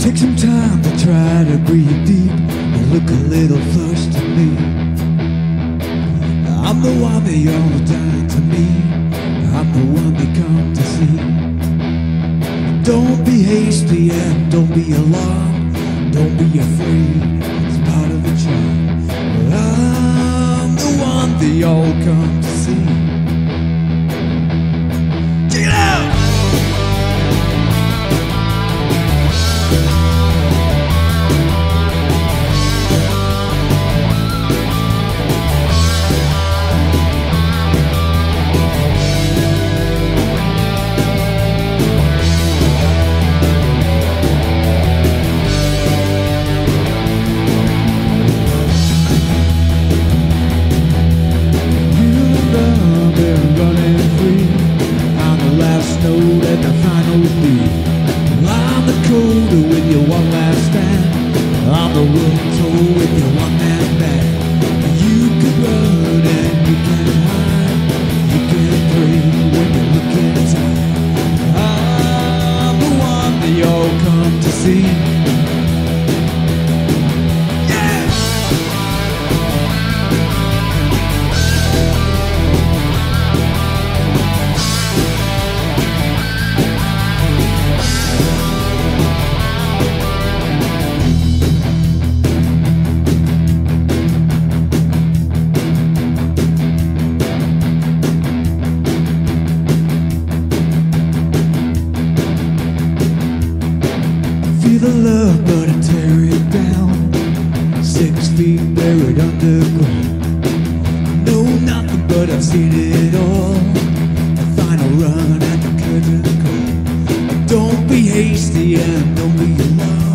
Take some time to try to breathe deep and look a little close to me. I'm the one that you're dying to meet. I'm the one they come to see. Don't be hasty and don't be alarmed. Don't be afraid. It's part of the charm. But I'm the one they all come to see. I'm the world told with your one last time. I'm the one man the love, but I tear it down. Six feet buried underground. Know nothing, but I've seen it all. The final run at the curtain call. Don't be hasty and don't be alarmed.